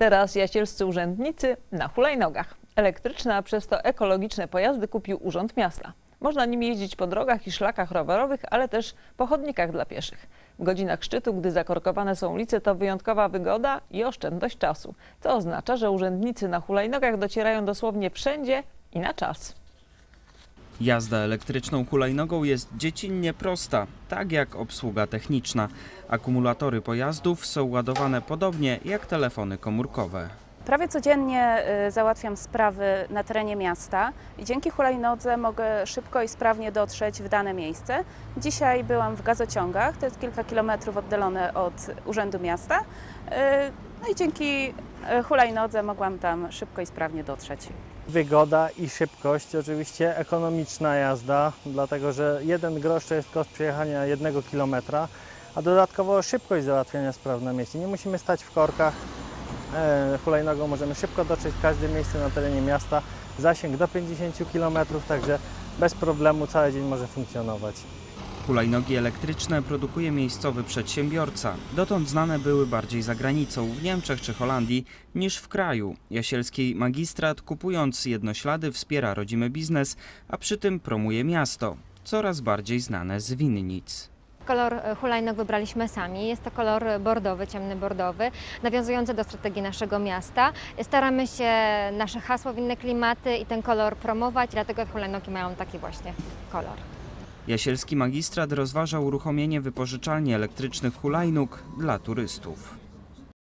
Teraz jasielscy urzędnicy na hulajnogach. Elektryczne, a przez to ekologiczne pojazdy kupił Urząd Miasta. Można nimi jeździć po drogach i szlakach rowerowych, ale też po chodnikach dla pieszych. W godzinach szczytu, gdy zakorkowane są ulice, to wyjątkowa wygoda i oszczędność czasu, co oznacza, że urzędnicy na hulajnogach docierają dosłownie wszędzie i na czas. Jazda elektryczną hulajnogą jest dziecinnie prosta, tak jak obsługa techniczna. Akumulatory pojazdów są ładowane podobnie jak telefony komórkowe. Prawie codziennie y, załatwiam sprawy na terenie miasta i dzięki hulajnodze mogę szybko i sprawnie dotrzeć w dane miejsce. Dzisiaj byłam w gazociągach, to jest kilka kilometrów oddalone od Urzędu Miasta. Y, No i dzięki y, hulajnodze mogłam tam szybko i sprawnie dotrzeć. Wygoda i szybkość, oczywiście ekonomiczna jazda, dlatego że jeden grosz to jest koszt przejechania jednego kilometra, a dodatkowo szybkość załatwiania spraw na mieście. Nie musimy stać w korkach. E, hulajnogą możemy szybko dotrzeć w każde miejsce na terenie miasta. Zasięg do 50 km, także bez problemu cały dzień może funkcjonować. Hulajnogi elektryczne produkuje miejscowy przedsiębiorca. Dotąd znane były bardziej za granicą, w Niemczech czy Holandii, niż w kraju. Jasielski magistrat kupując jednoślady wspiera rodzimy biznes, a przy tym promuje miasto, coraz bardziej znane z winnic. Kolor e, hulajnog wybraliśmy sami. Jest to kolor bordowy, ciemny bordowy, nawiązujący do strategii naszego miasta. Staramy się nasze hasło w inne klimaty i ten kolor promować, dlatego hulajnogi mają taki właśnie kolor. Jasielski magistrat rozważa uruchomienie wypożyczalni elektrycznych hulajnóg dla turystów.